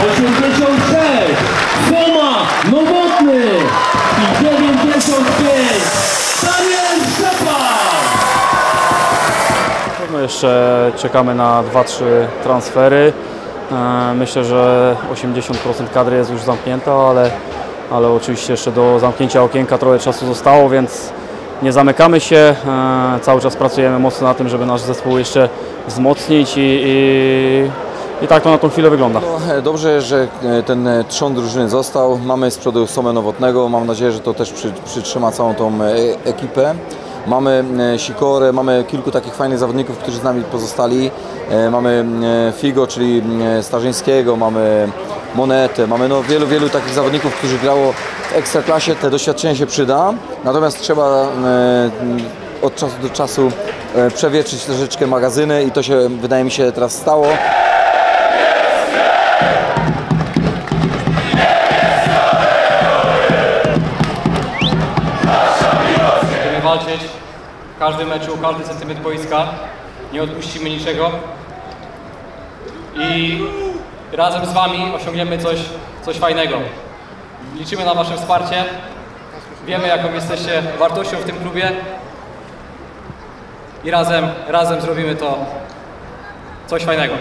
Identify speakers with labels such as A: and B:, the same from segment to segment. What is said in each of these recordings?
A: 86 Soma Nowotny i 95 Daniel Szczepan.
B: No jeszcze czekamy na 2-3 transfery. E, Myślę, że 80% kadry jest już zamknięta, ale, ale oczywiście jeszcze do zamknięcia okienka trochę czasu zostało, więc nie zamykamy się. E, Cały czas pracujemy mocno na tym, żeby nasz zespół jeszcze wzmocnić i, i, i tak to na tą chwilę wygląda.
C: No, Dobrze, że e, ten e, trzon drużyny został. Mamy z przodu Somę Nowotnego. Mam nadzieję, że to też przy, przytrzyma całą tą e, ekipę. Mamy Sikorę, mamy kilku takich fajnych zawodników, którzy z nami pozostali. Mamy Figo, czyli Starzyńskiego, mamy Monetę, mamy no wielu, wielu takich zawodników, którzy grało w Ekstraklasie. Te doświadczenie się przyda, natomiast trzeba od czasu do czasu przewietrzyć troszeczkę magazyny i to się wydaje mi się teraz stało.
D: Będziemy walczyć w każdym meczu, każdy centymetr boiska. Nie odpuścimy niczego. I razem z Wami osiągniemy coś, coś fajnego. Liczymy na Wasze wsparcie. Wiemy, jaką jesteście wartością w tym klubie. I razem, razem zrobimy to coś fajnego.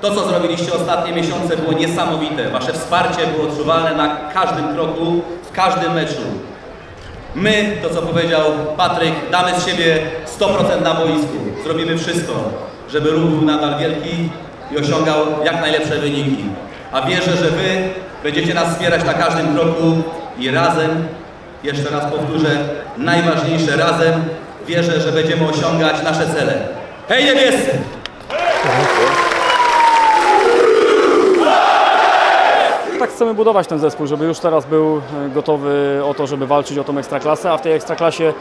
E: To, co zrobiliście ostatnie miesiące, było niesamowite. Wasze wsparcie było odczuwalne na każdym kroku, w każdym meczu. My, to co powiedział Patryk, damy z siebie 100% na boisku. Zrobimy wszystko, żeby ruch był nadal wielki i osiągał jak najlepsze wyniki. A wierzę, że Wy będziecie nas wspierać na każdym kroku i razem, jeszcze raz powtórzę, najważniejsze razem, wierzę, że będziemy osiągać nasze cele. Hej niebiescy!
B: Chcemy budować ten zespół, żeby już teraz był e, gotowy o to, żeby walczyć o tą ekstraklasę, a w tej ekstraklasie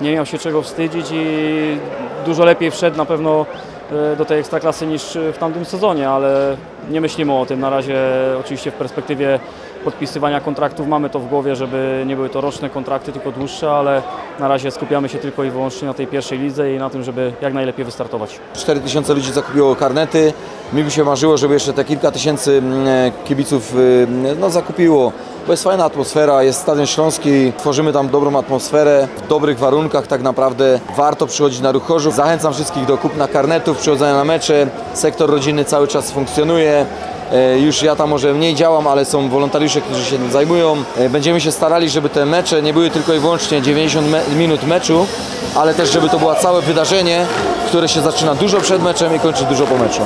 B: nie miał się czego wstydzić i dużo lepiej wszedł na pewno e, do tej ekstraklasy niż w tamtym sezonie, ale nie myślimy o tym. Na razie oczywiście w perspektywie podpisywania kontraktów mamy to w głowie, żeby nie były to roczne kontrakty, tylko dłuższe, ale na razie skupiamy się tylko i wyłącznie na tej pierwszej lidze i na tym, żeby jak najlepiej wystartować.
C: 4 tysiące ludzi zakupiło karnety. Mi by się marzyło, żeby jeszcze te kilka tysięcy mm, kibiców y, no, zakupiło, bo jest fajna atmosfera, jest Stadion Śląski, tworzymy tam dobrą atmosferę, w dobrych warunkach tak naprawdę. Warto przychodzić na Ruch. Zachęcam wszystkich do kupna karnetów, przychodzenia na mecze. Sektor rodzinny cały czas funkcjonuje. E, Już ja tam może mniej działam, ale są wolontariusze, którzy się tym zajmują. E, Będziemy się starali, żeby te mecze nie były tylko i wyłącznie 90 me- minut meczu, ale też żeby to było całe wydarzenie, które się zaczyna dużo przed meczem i kończy dużo po meczu.